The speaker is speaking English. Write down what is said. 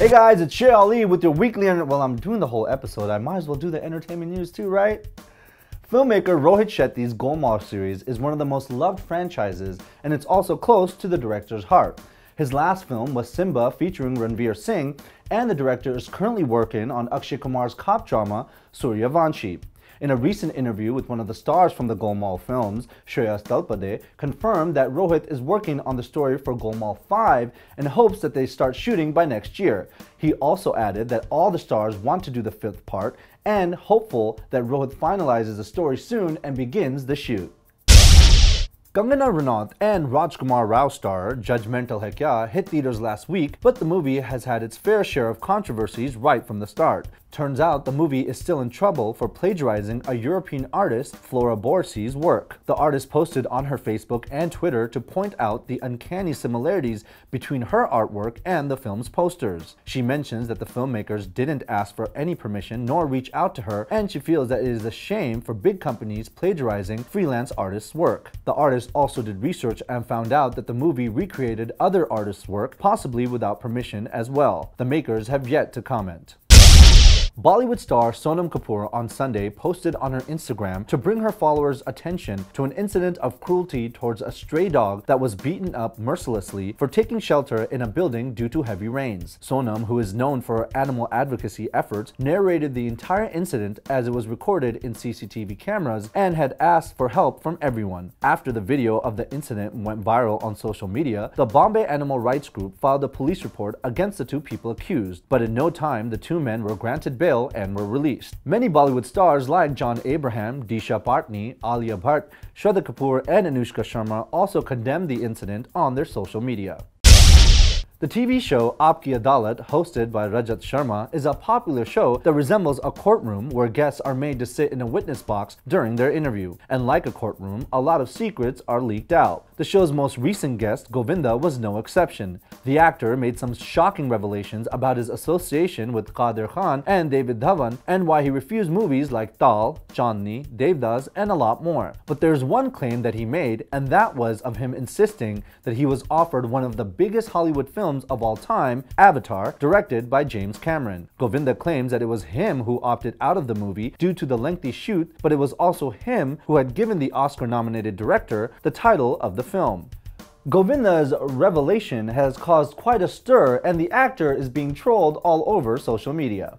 Hey guys, it's Shay Ali with your weekly. Well, I'm doing the whole episode. I might as well do the entertainment news too, right? Filmmaker Rohit Shetty's Golmaal series is one of the most loved franchises, and it's also close to the director's heart. His last film was Simmba featuring Ranveer Singh, and the director is currently working on Akshay Kumar's cop drama Sooryavanshi. In a recent interview with one of the stars from the Golmaal films, Shreyas Talpade confirmed that Rohit is working on the story for Golmaal 5 and hopes that they start shooting by next year. He also added that all the stars want to do the fifth part and hopeful that Rohit finalizes the story soon and begins the shoot. Kangana Ranaut and Rajkummar Rao star Judgementall Hai Kya hit theaters last week, but the movie has had its fair share of controversies right from the start. Turns out the movie is still in trouble for plagiarizing a European artist, Flora Borsi's work. The artist posted on her Facebook and Twitter to point out the uncanny similarities between her artwork and the film's posters. She mentions that the filmmakers didn't ask for any permission nor reach out to her, and she feels that it is a shame for big companies plagiarizing freelance artists' work. The artist also did research and found out that the movie recreated other artists' work, possibly without permission as well. The makers have yet to comment. Bollywood star Sonam Kapoor on Sunday posted on her Instagram to bring her followers' attention to an incident of cruelty towards a stray dog that was beaten up mercilessly for taking shelter in a building due to heavy rains. Sonam, who is known for her animal advocacy efforts, narrated the entire incident as it was recorded in CCTV cameras and had asked for help from everyone. After the video of the incident went viral on social media, the Bombay Animal Rights Group filed a police report against the two people accused, but in no time the two men were granted bail and were released. Many Bollywood stars like John Abraham, Disha Patani, Alia Bhatt, Shraddha Kapoor, and Anushka Sharma also condemned the incident on their social media. The TV show Aapki Adalat, hosted by Rajat Sharma, is a popular show that resembles a courtroom where guests are made to sit in a witness box during their interview. And like a courtroom, a lot of secrets are leaked out. The show's most recent guest, Govinda, was no exception. The actor made some shocking revelations about his association with Kader Khan and David Dhawan and why he refused movies like Taal, Chandni, Devdas, and a lot more. But there's one claim that he made, and that was of him insisting that he was offered one of the biggest Hollywood films films of all time, Avatar, directed by James Cameron. Govinda claims that it was him who opted out of the movie due to the lengthy shoot, but it was also him who had given the Oscar-nominated director the title of the film. Govinda's revelation has caused quite a stir and the actor is being trolled all over social media.